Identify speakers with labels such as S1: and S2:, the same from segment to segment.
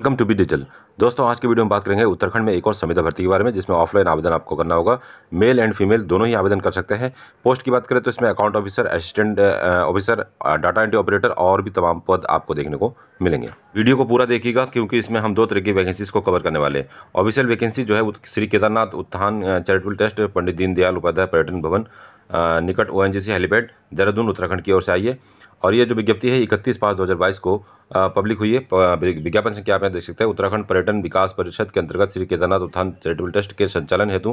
S1: Welcome to be digital. दोस्तों, आज की वीडियो में बात करेंगे उत्तराखंड में एक और संविदा भर्ती के बारे में, जिसमें ऑफलाइन आवेदन आपको करना होगा। मेल एंड फीमेल दोनों ही आवेदन कर सकते हैं। पोस्ट की बात करें तो इसमें account officer assistant officer data entry operator और भी तमाम पद आपको देखने को मिलेंगे। वीडियो को पूरा देखिएगा, क्योंकि इसमें हम दो तरह की वैकेंसीज को कवर करने वाले हैं। वैकेंसी जो है श्री केदारनाथ उत्थान चैरिटेबल ट्रस्ट पंडित दीनदयाल उपाध्याय पर्यटन भवन निकट O N G C helipad, Dehradun, Uttarakhand की ओर से आई है। और ये जो विज्ञप्ति है इकतीस पाँच दो हज़ार बाईस को पब्लिक हुई है। विज्ञापन संख्या आप यहाँ देख सकते हैं। उत्तराखंड पर्यटन विकास परिषद के अंतर्गत श्री केदारनाथ उत्थान चैरिटेबल ट्रस्ट के संचालन हेतु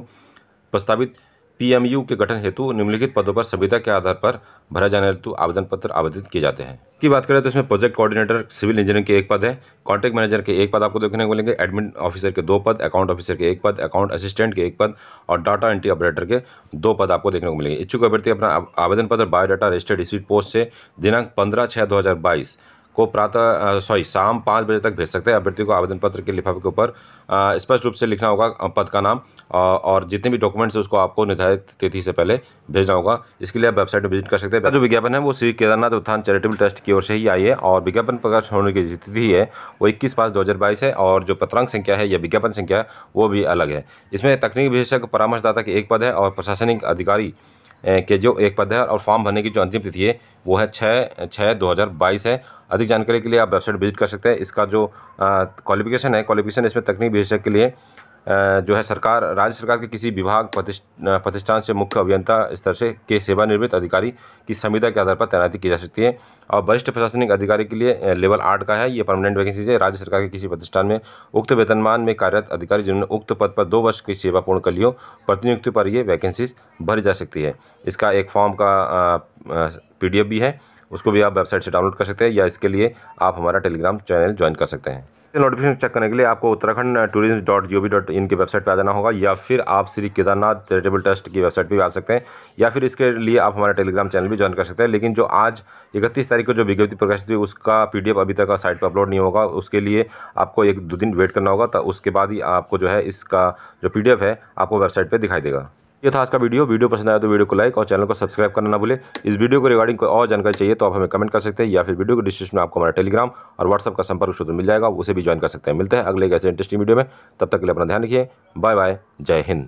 S1: प्रस्तावित पीएमयू के गठन हेतु निम्नलिखित पदों पर संविदा के आधार पर भरा जाने हेतु आवेदन पत्र आवेदित किए जाते हैं। की बात करें तो इसमें प्रोजेक्ट कोऑर्डिनेटर, सिविल इंजीनियरिंग के एक पद है, कॉन्ट्रैक्ट मैनेजर के एक पद आपको देखने को मिलेंगे, एडमिन ऑफिसर के दो पद, अकाउंट ऑफिसर के एक पद, अकाउंट असिस्टेंट के एक पद और डाटा एंट्री ऑपरेटर के दो पद आपको देखने को मिलेंगे। इच्छुक अभ्यर्थी अपना आवेदन पत्र बायोडाटा, रजिस्टर्ड रिसीट पोस्ट से दिनांक पंद्रह छः दो को प्रातः सॉरी शाम पाँच बजे तक भेज सकते हैं। अभ्यर्थी को आवेदन पत्र के लिफाफे के ऊपर स्पष्ट रूप से लिखना होगा पद का नाम और जितने भी डॉक्यूमेंट्स है उसको आपको निर्धारित तिथि से पहले भेजना होगा। इसके लिए आप वेबसाइट पर विज़िट कर सकते हैं। जो विज्ञापन है वो श्री केदारनाथ उत्थान चैरिटेबल ट्रस्ट की ओर से ही आई है, और विज्ञापन प्रकाश होने की तिथि है वो इक्कीस पाँच दो है, और जो पत्रांक संख्या है या विज्ञापन संख्या है वो भी अलग है। इसमें तकनीकी विशेषज्ञ, परामर्शदाता के एक पद है, और प्रशासनिक अधिकारी के जो एक पद है और फॉर्म भरने की जो अंतिम तिथि है, वो है छः छः दो हज़ार बाईस है। अधिक जानकारी के लिए आप वेबसाइट विज़िट कर सकते हैं। इसका जो क्वालिफिकेशन है क्वालिफिकेशन इसमें तकनीक विशेषज्ञ के लिए जो है सरकार, राज्य सरकार के किसी विभाग प्रतिष्ठान से मुख्य अभियंता स्तर से के सेवानिवृत्त अधिकारी की संविदा के आधार पर तैनाती की जा सकती है और वरिष्ठ प्रशासनिक अधिकारी के लिए लेवल आठ का है। ये परमानेंट वैकेंसी है राज्य सरकार के किसी प्रतिष्ठान में उक्त वेतनमान में कार्यरत अधिकारी जिन्होंने उक्त पद पर दो वर्ष की सेवा पूर्ण कर लियो प्रतिनियुक्ति पर ये वैकेंसीज भरी जा सकती है। इसका एक फॉर्म का पीडीएफ भी है। उसको भी आप वेबसाइट से डाउनलोड कर सकते हैं या इसके लिए आप हमारा टेलीग्राम चैनल ज्वाइन कर सकते हैं। नोटिफिकेशन चेक करने के लिए आपको Uttarakhand tourism dot G O V dot in की वेबसाइट पर आ जाना होगा, या फिर आप श्री केदारनाथ चैरिटेबल ट्रस्ट की वेबसाइट पर भी आ सकते हैं, या फिर इसके लिए आप हमारा टेलीग्राम चैनल भी ज्वाइन कर सकते हैं, लेकिन जो आज इकतीस तारीख को जो विज्ञप्ति प्रकाशित हुई, उसका पीडीएफ अभी तक साइट पर अपलोड नहीं होगा, उसके लिए आपको एक दो दिन वेट करना होगा तो उसके बाद ही आपको जो है इसका जो पीडीएफ है, आपको वेबसाइट पर दिखाई देगा। ये था आज का वीडियो। वीडियो पसंद आया तो वीडियो को लाइक और चैनल को सब्सक्राइब करना ना भूले। इस वीडियो को रिगार्डिंग कोई और जानकारी चाहिए तो आप हमें कमेंट कर सकते हैं या फिर वीडियो के डिस्क्रिप्शन में आपको हमारा टेलीग्राम और व्हाट्सअप का संपर्क सूत्र मिल जाएगा। उसे भी ज्वाइन कर सकते हैं। मिलते हैं अगले एक ऐसे इंटरेस्टिंग वीडियो में। तब तक के लिए अपना ध्यान रखिए। Bye bye. जय हिंद।